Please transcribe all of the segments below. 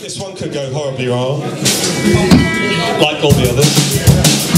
This one could go horribly wrong, like all the others.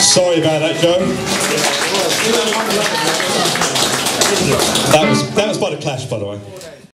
Sorry about that, Joe. That was, that was by the Clash, by the way.